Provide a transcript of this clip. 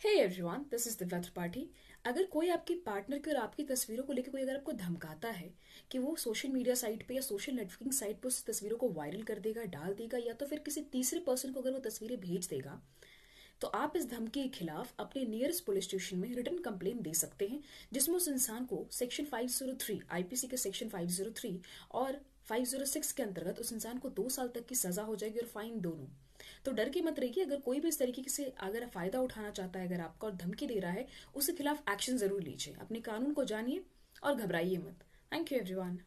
Hey everyone this is Divya Tripathi अगर कोई आपकी पार्टनर की और आपकी तस्वीरों को लेकर कोई अगर आपको धमकाता है कि वो सोशल मीडिया साइट पे या सोशल नेटवर्किंग साइट पे उस तस्वीरों को वायरल कर देगा, डाल देगा, या तो फिर किसी तीसरे पर्सन को अगर वो तस्वीरें भेज देगा तो आप इस धमकी के खिलाफ अपने नियरेस्ट पुलिस स्टेशन में रिटर्न कंप्लेन दे सकते हैं, जिसमें उस इंसान को सेक्शन 503 आईपीसी के सेक्शन 503 और 506 के अंतर्गत उस इंसान को दो साल तक की सजा हो जाएगी और फाइन दोनों। तो डर के मत रहिए, अगर कोई भी इस तरीके से अगर फ़ायदा उठाना चाहता है, अगर आपका और धमकी दे रहा है, उसके खिलाफ एक्शन ज़रूर लीजिए। अपने कानून को जानिए और घबराइए मत। Thank you everyone